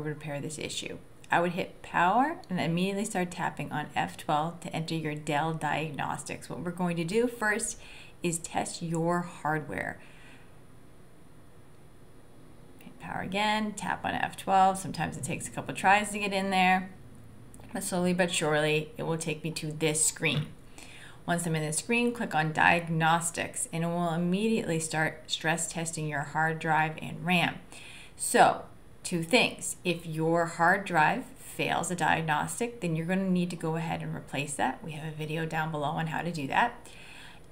would repair this issue. I would hit power and immediately start tapping on F12 to enter your Dell diagnostics. What we're going to do first is test your hardware. Hit power again, tap on F12. Sometimes it takes a couple tries to get in there, but slowly but surely it will take me to this screen. Once I'm in the screen, click on Diagnostics and it will immediately start stress testing your hard drive and RAM. So, two things. If your hard drive fails a diagnostic, then you're going to need to go ahead and replace that. We have a video down below on how to do that.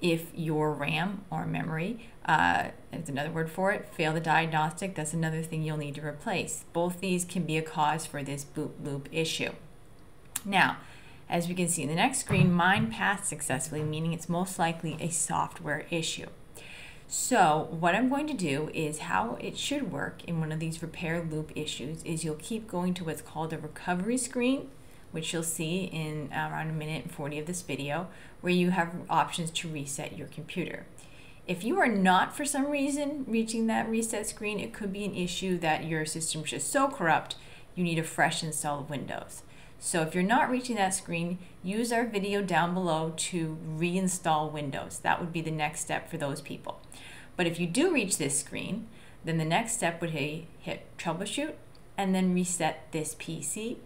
If your RAM or memory, uh, is another word for it, fail the diagnostic, that's another thing you'll need to replace. Both these can be a cause for this boot loop issue. Now, as we can see in the next screen, mine passed successfully, meaning it's most likely a software issue. So what I'm going to do is how it should work in one of these repair loop issues is you'll keep going to what's called a recovery screen, which you'll see in around a minute and 40 of this video, where you have options to reset your computer. If you are not for some reason reaching that reset screen, it could be an issue that your system is just so corrupt you need a fresh install of Windows. So if you're not reaching that screen, use our video down below to reinstall Windows. That would be the next step for those people. But if you do reach this screen, then the next step would be hit troubleshoot and then reset this PC.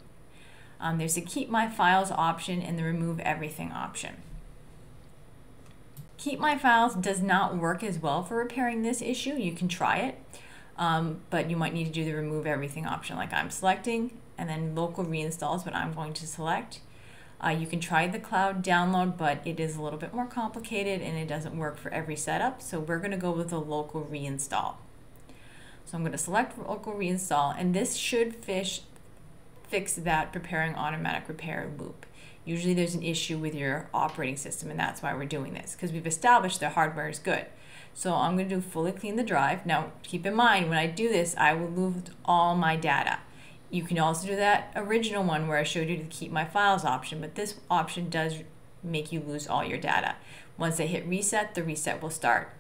Um, there's a keep my files option and the remove everything option. Keep my files does not work as well for repairing this issue. You can try it, um, but you might need to do the remove everything option like I'm selecting and then local reinstall is what I'm going to select. Uh, you can try the cloud download, but it is a little bit more complicated and it doesn't work for every setup. So we're going to go with a local reinstall. So I'm going to select local reinstall and this should fish, fix that preparing automatic repair loop. Usually there's an issue with your operating system and that's why we're doing this because we've established the hardware is good. So I'm going to do fully clean the drive. Now keep in mind when I do this I will lose all my data. You can also do that original one where I showed you to keep my files option, but this option does make you lose all your data. Once I hit reset, the reset will start.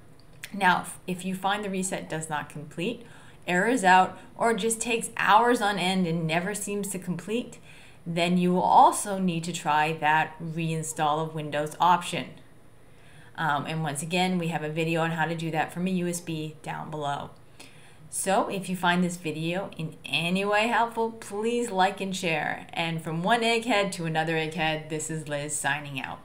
Now, if you find the reset does not complete, errors out, or just takes hours on end and never seems to complete, then you will also need to try that reinstall of Windows option. Um, and once again, we have a video on how to do that from a USB down below. So if you find this video in any way helpful, please like and share. And from one egghead to another egghead, this is Liz signing out.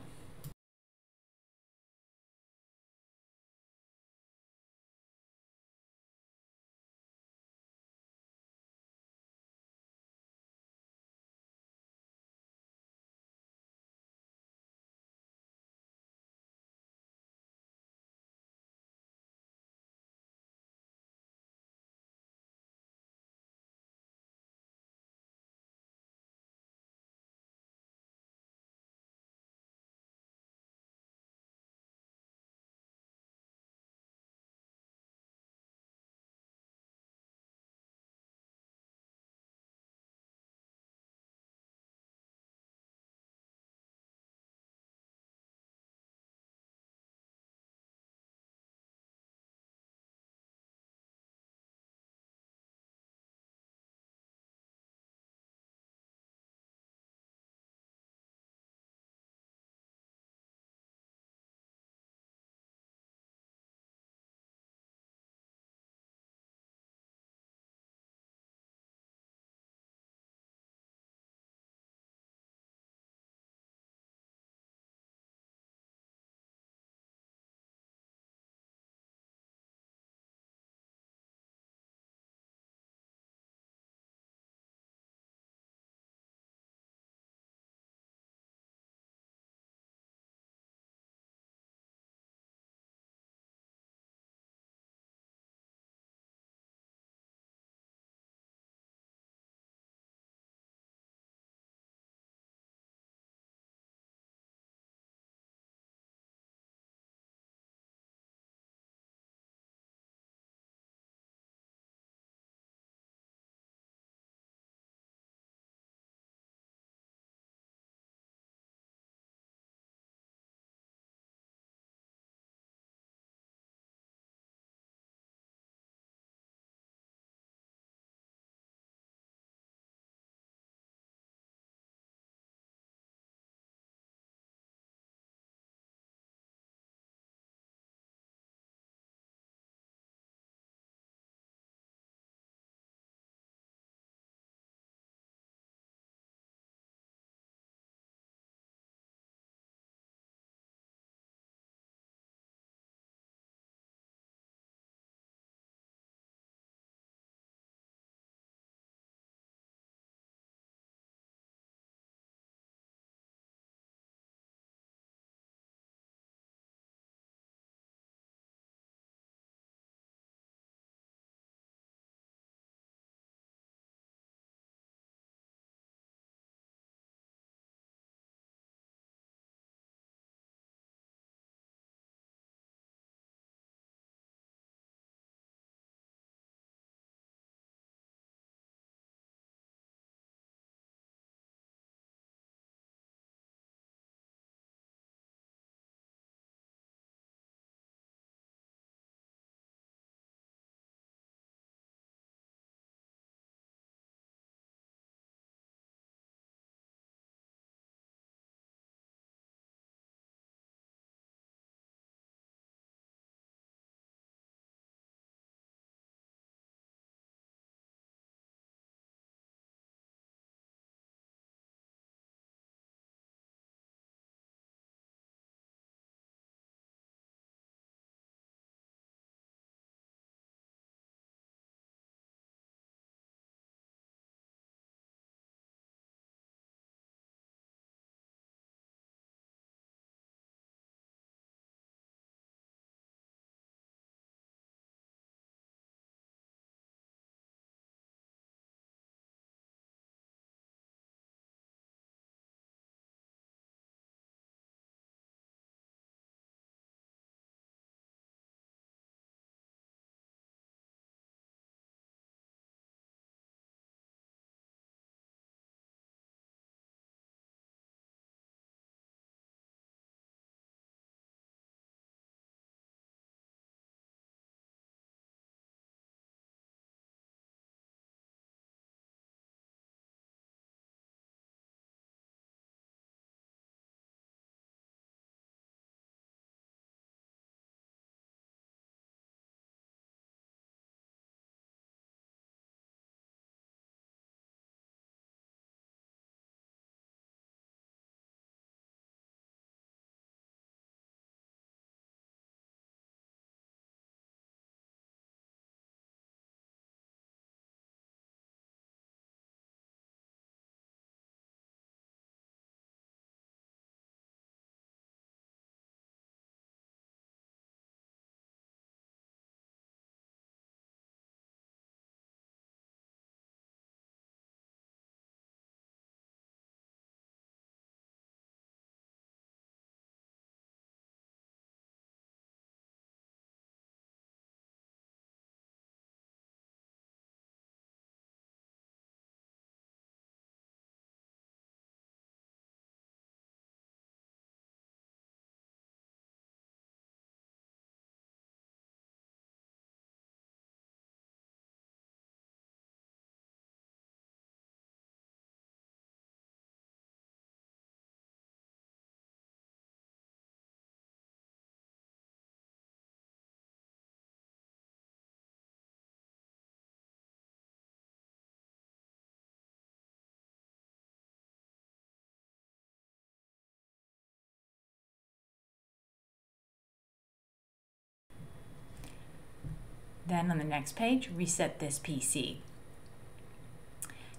Then on the next page, reset this PC.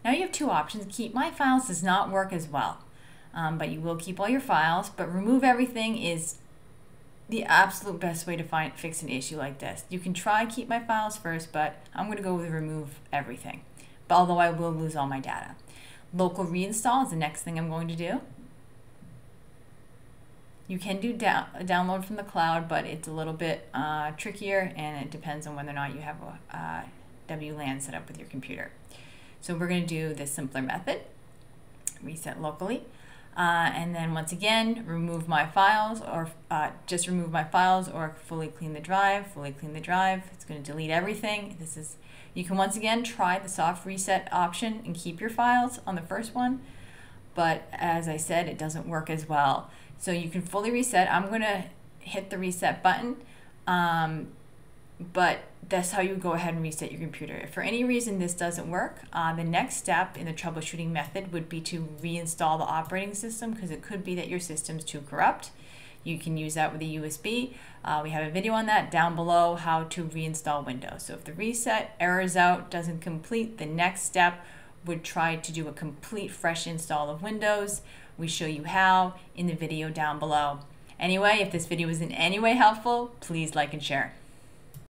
Now you have two options. Keep My Files does not work as well, um, but you will keep all your files, but remove everything is the absolute best way to find fix an issue like this. You can try keep my files first, but I'm going to go with remove everything. But although I will lose all my data. Local reinstall is the next thing I'm going to do. You can do down, download from the cloud, but it's a little bit uh, trickier and it depends on whether or not you have a uh, WLAN set up with your computer. So we're going to do the simpler method, reset locally. Uh, and then once again, remove my files or uh, just remove my files or fully clean the drive, fully clean the drive. It's going to delete everything. This is, you can once again try the soft reset option and keep your files on the first one. But as I said, it doesn't work as well. So you can fully reset. I'm going to hit the reset button. Um, but that's how you go ahead and reset your computer. If for any reason this doesn't work, uh, the next step in the troubleshooting method would be to reinstall the operating system because it could be that your system's too corrupt. You can use that with a USB. Uh, we have a video on that down below how to reinstall Windows. So if the reset errors out, doesn't complete, the next step would try to do a complete fresh install of Windows. We show you how in the video down below. Anyway, if this video was in any way helpful, please like and share.